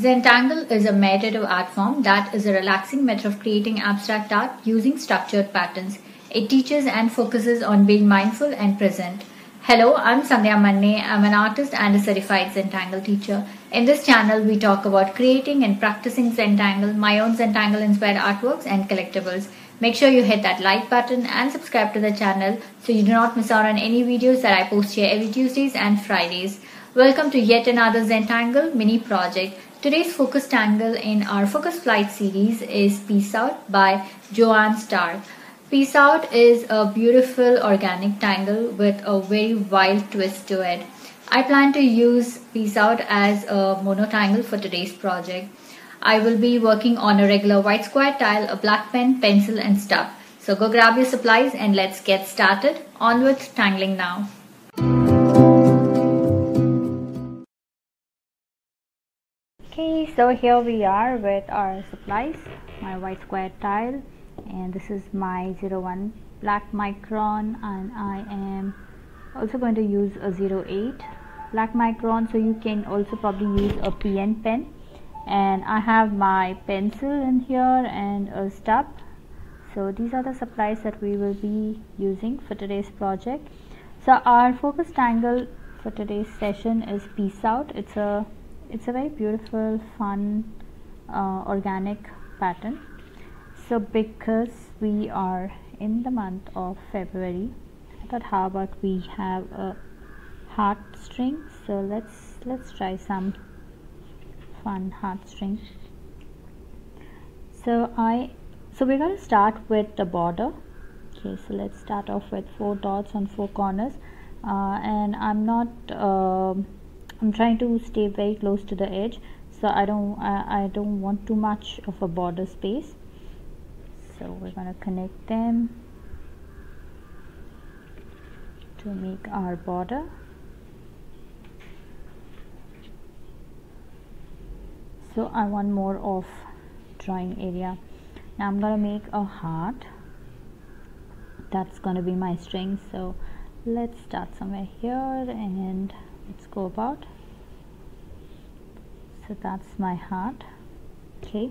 Zentangle is a meditative art form that is a relaxing method of creating abstract art using structured patterns. It teaches and focuses on being mindful and present. Hello, I'm Sandhya Manne. I'm an artist and a certified Zentangle teacher. In this channel, we talk about creating and practicing Zentangle, my own Zentangle inspired artworks and collectibles. Make sure you hit that like button and subscribe to the channel so you do not miss out on any videos that I post here every Tuesdays and Fridays. Welcome to yet another Zentangle mini project. Today's focus tangle in our Focus Flight series is Peace Out by Joanne Starr. Peace Out is a beautiful organic tangle with a very wild twist to it. I plan to use Peace Out as a mono tangle for today's project. I will be working on a regular white square tile, a black pen, pencil and stub. So go grab your supplies and let's get started. On with tangling now. Okay, so here we are with our supplies, my white square tile and this is my 01 black micron and I am also going to use a 08 black micron so you can also probably use a PN pen. And I have my pencil in here and a stub. So these are the supplies that we will be using for today's project. So our focus tangle for today's session is peace out. It's a it's a very beautiful fun uh, organic pattern. So because we are in the month of February I thought how about we have a heart string? So let's let's try some fun heartstring so I so we're going to start with the border. Okay so let's start off with four dots on four corners. Uh, and I'm not uh, I'm trying to stay very close to the edge so I don't I, I don't want too much of a border space. So we're going to connect them to make our border. So I want more of drawing area. Now I'm gonna make a heart. That's gonna be my string so let's start somewhere here and let's go about. So that's my heart. Okay.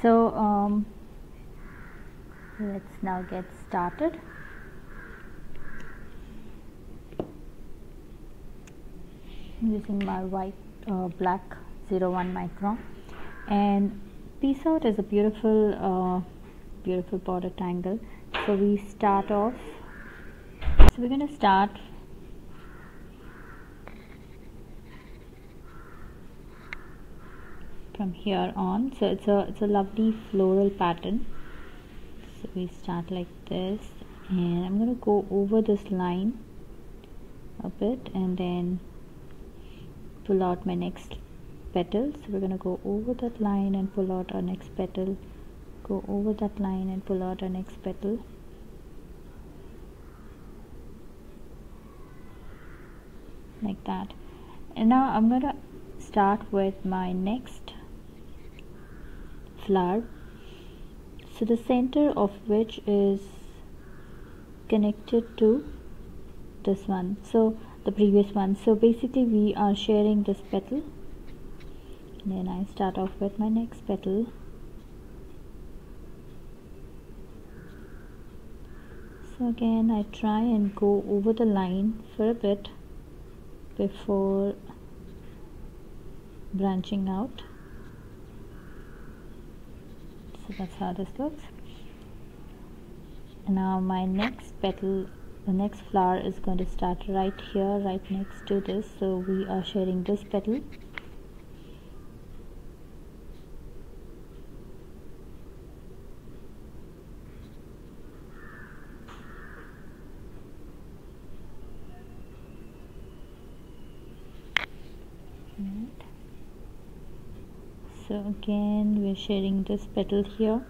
So um, let's now get started. Using my white uh, black 01 micron. And peace out is a beautiful uh, beautiful border tangle. So we start off. So we're going to start from here on. So it's a it's a lovely floral pattern. So we start like this and I'm to go over this line a bit and then pull out my next petal. So we're to go over that line and pull out our next petal. Go over that line and pull out our next petal. Like that. And now I'm to start with my next flower so the center of which is connected to this one. So the previous one. So basically we are sharing this petal. And then I start off with my next petal. So again I try and go over the line for a bit before branching out so that's how this looks. Now my next petal the next flower is going to start right here right next to this. So we are sharing this petal so again we're sharing this petal here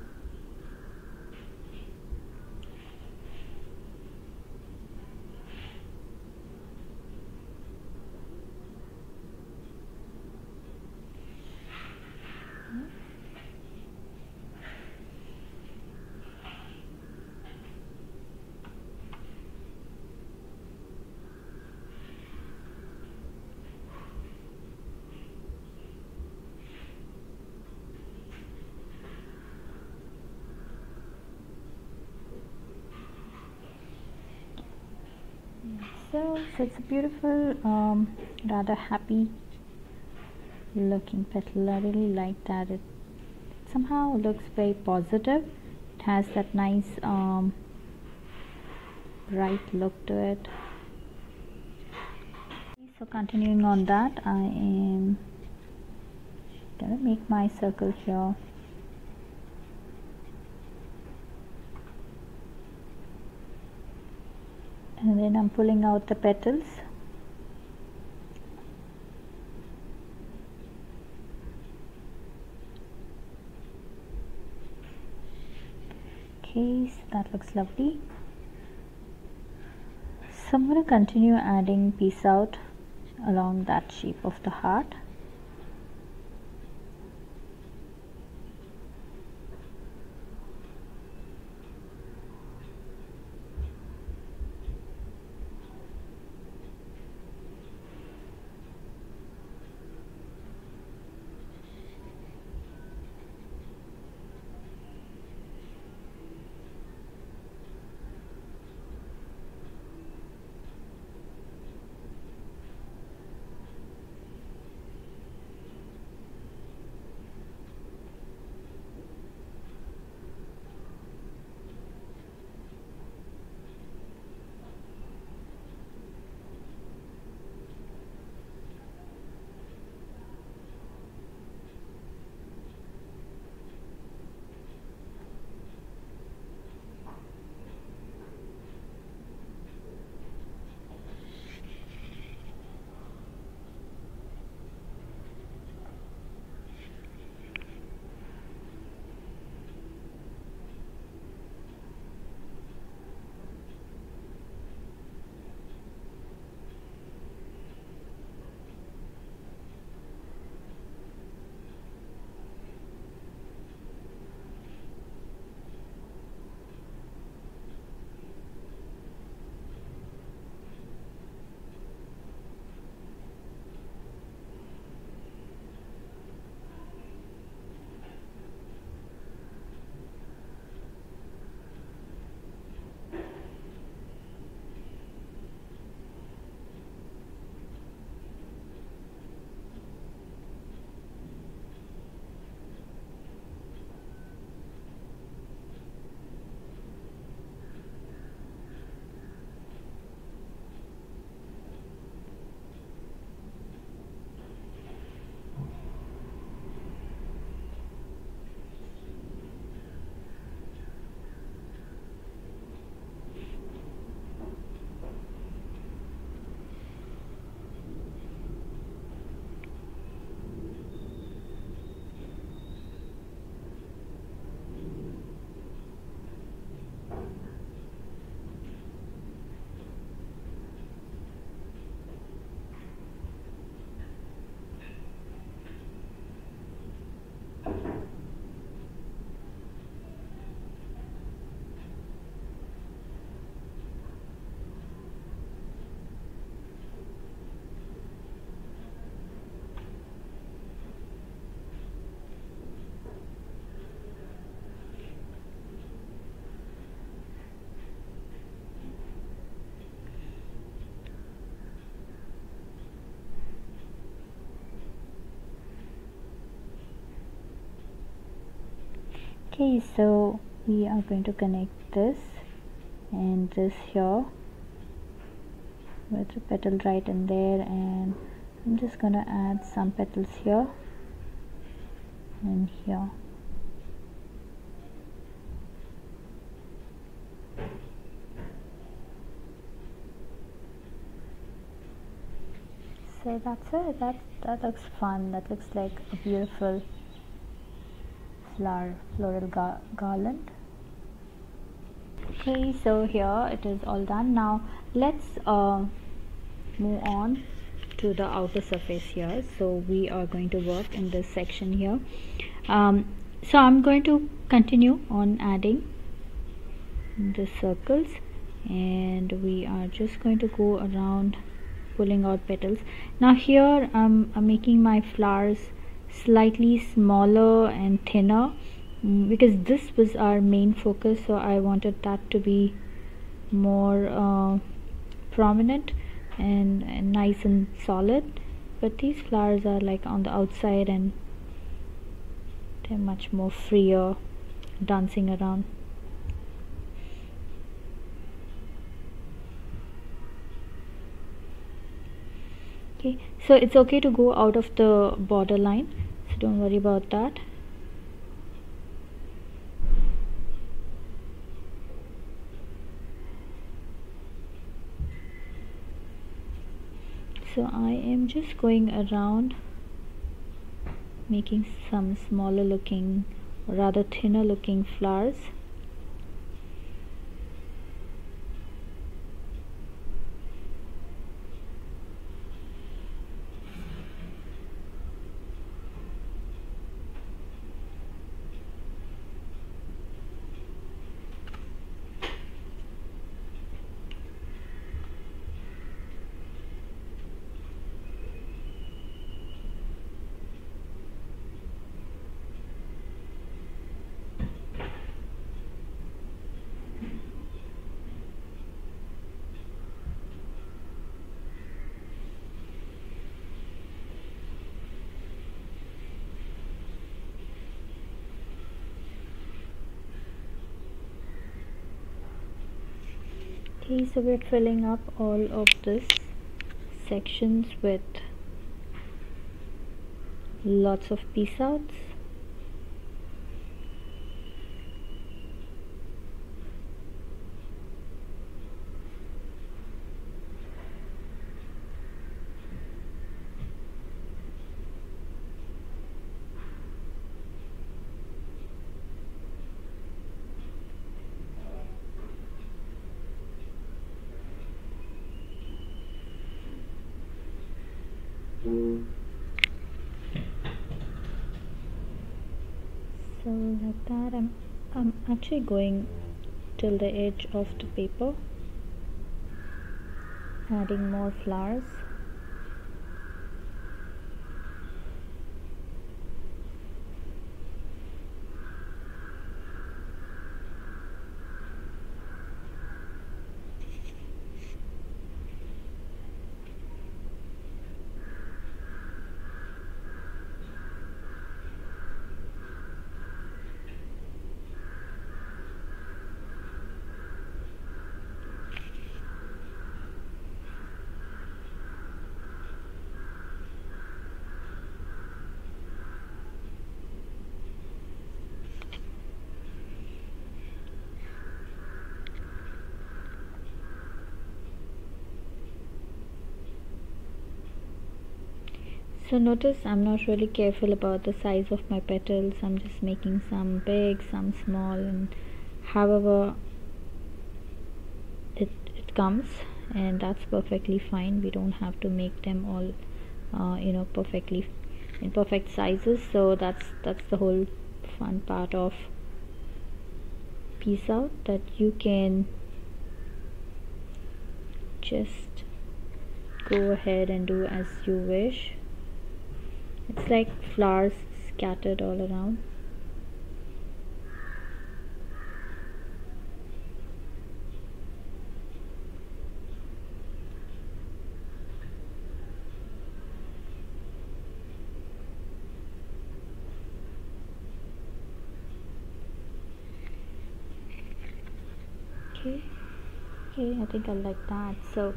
so, it's a beautiful um, rather happy looking petal I really like that. It somehow looks very positive. It has that nice um, bright look to it. So continuing on that I am gonna make my circle here and then I'm pulling out the petals. Okay so that looks lovely. So I'm going to continue adding peace out along that shape of the heart okay so we are going to connect this and this here with the petal right in there and I'm just gonna add some petals here and here. So that's it. That that looks fun. That looks like a beautiful flower floral gar garland. Okay so here it is all done. Now let's uh, move on to the outer surface here. So we are going to work in this section here. Um, so I'm going to continue on adding the circles. And we are just going to go around pulling out petals. Now here um, I'm making my flowers slightly smaller and thinner mm, because this was our main focus so I wanted that to be more uh, prominent and, and nice and solid. But these flowers are like on the outside and they're much more freer dancing around. Okay so it's okay to go out of the border line so don't worry about that. So I am just going around making some smaller looking rather thinner looking flowers okay so we're filling up all of this sections with lots of peace outs so like that I'm, I'm actually going till the edge of the paper adding more flowers so notice I'm not really careful about the size of my petals. I'm just making some big some small and however it, it comes and that's perfectly fine. We don't have to make them all uh, you know perfectly in perfect sizes. So that's that's the whole fun part of peace out that you can just go ahead and do as you wish it's like flowers scattered all around. Okay okay I think I like that. So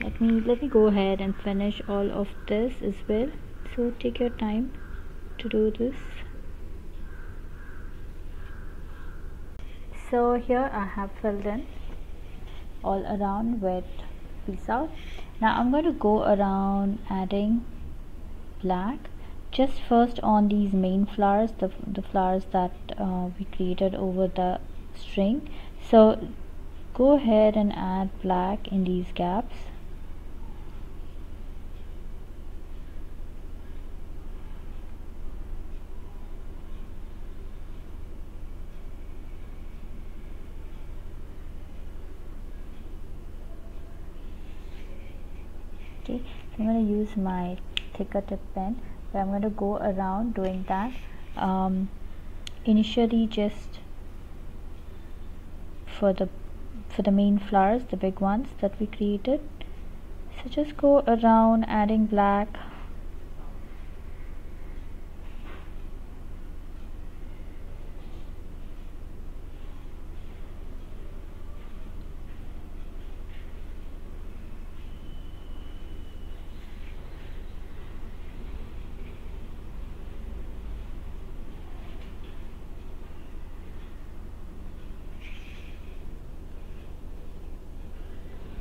let me let me go ahead and finish all of this as well so take your time to do this. So here I have filled in all around with out now I'm going to go around adding black. Just first on these main flowers the, the flowers that uh, we created over the string. So go ahead and add black in these gaps okay so I'm going to my thicker tip pen. But I'm going to go around doing that. Um, initially just for the for the main flowers the big ones that we created. So just go around adding black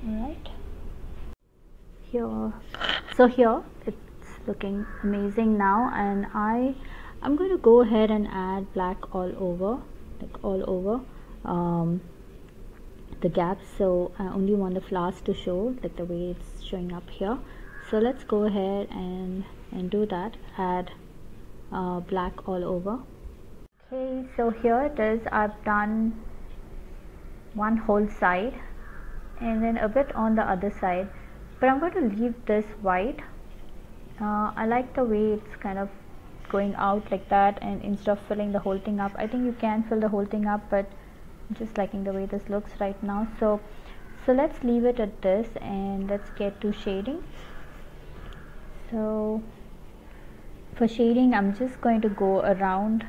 right here so here it's looking amazing now and I I'm going to go ahead and add black all over like all over um, the gaps so I only want the flowers to show like the way it's showing up here. So let's go ahead and and do that. Add uh, black all over. Okay so here it is. I've done one whole side and then a bit on the other side but I'm going to leave this white. Uh, I like the way it's kind of going out like that and instead of filling the whole thing up I think you can fill the whole thing up but I'm just liking the way this looks right now. So so let's leave it at this and let's get to shading. So for shading I'm just going to go around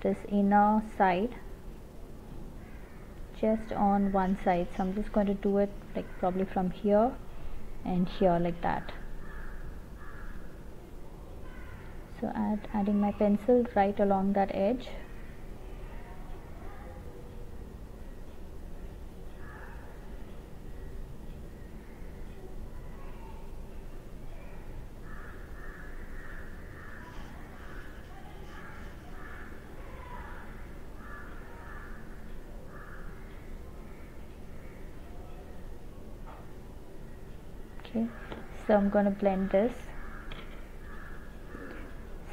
this inner side just on one side. So I'm just going to do it like probably from here and here like that. So add adding my pencil right along that edge okay so I'm going to blend this.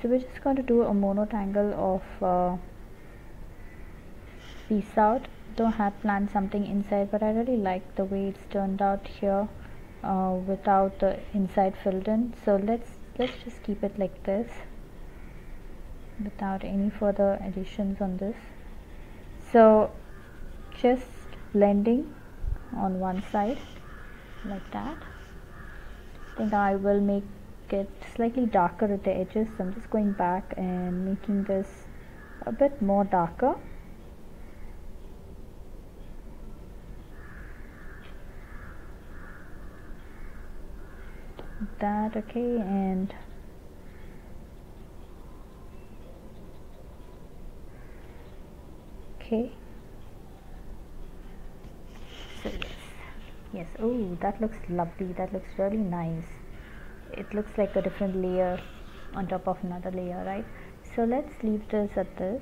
So we're just going to do a monotangle of uh, peace out. Don't have planned something inside but I really like the way it's turned out here uh, without the inside filled in. So let's let's just keep it like this without any further additions on this. So just blending on one side like that think I will make it slightly darker at the edges. So I'm just going back and making this a bit more darker. That okay and okay so yes yes. Oh that looks lovely. That looks really nice. It looks like a different layer on top of another layer right? So let's leave this at this.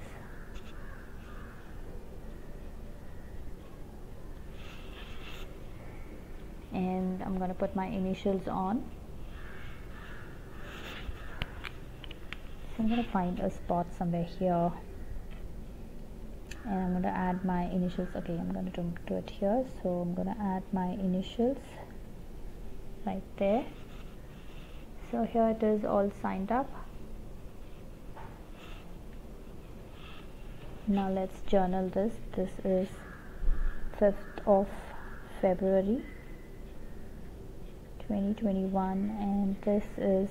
And I'm gonna put my initials on. So I'm gonna find a spot somewhere here and I'm going to add my initials. Okay I'm going to do, it here. So I'm going to add my initials right there. So here it is all signed up. Now let's journal this. This is 5th of February 2021 and this is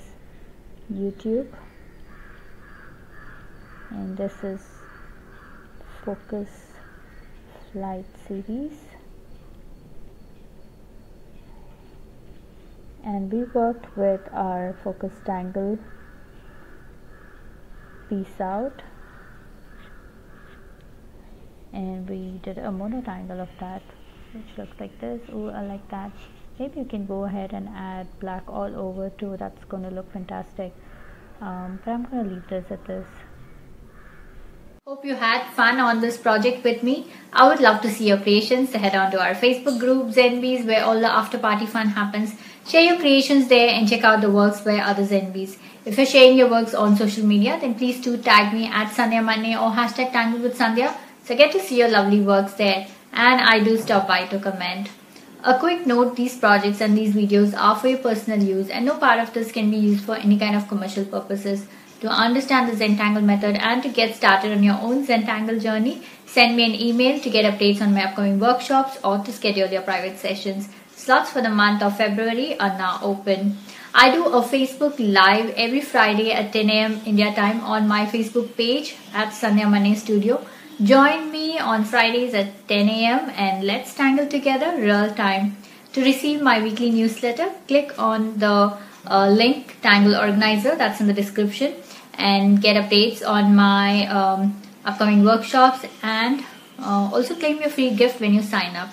YouTube. And this is focus flight series. And we worked with our focus tangle peace out. And we did a mono tangle of that which looks like this. I like that. Maybe you can go ahead and add black all over too. That's going to look fantastic. Um, but I'm going to leave this at this Hope you had fun on this project with me. I would love to see your creations. Head on to our Facebook group, Zenbeez, where all the after party fun happens. Share your creations there and check out the works by other Zenbeez. If you're sharing your works on social media, then please do tag me at Sandhya Manne or hashtag Tangle with Sandhya. So get to see your lovely works there. And I do stop by to comment. A quick note, these projects and these videos are for your personal use and no part of this can be used for any kind of commercial purposes. To understand the Zentangle method and to get started on your own Zentangle journey, send me an email to get updates on my upcoming workshops or to schedule your private sessions. Slots for the month of February are now open. I do a Facebook Live every Friday at 10 a.m. India time on my Facebook page at Sandhya Manne Studio. Join me on Fridays at 10 a.m. and let's tangle together real time. To receive my weekly newsletter, click on the uh, link Tangle Organizer that's in the description and get updates on my um, upcoming workshops and uh, also claim your free gift when you sign up.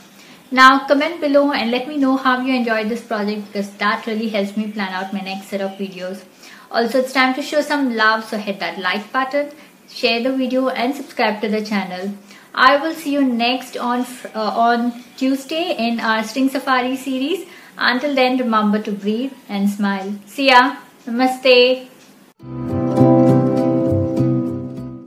Now comment below and let me know how you enjoyed this project because that really helps me plan out my next set of videos. Also it's time to show some love so hit that like button, share the video and subscribe to the channel. I will see you next on uh, on Tuesday in our String Safari series. Until then remember to breathe and smile. See ya. Namaste.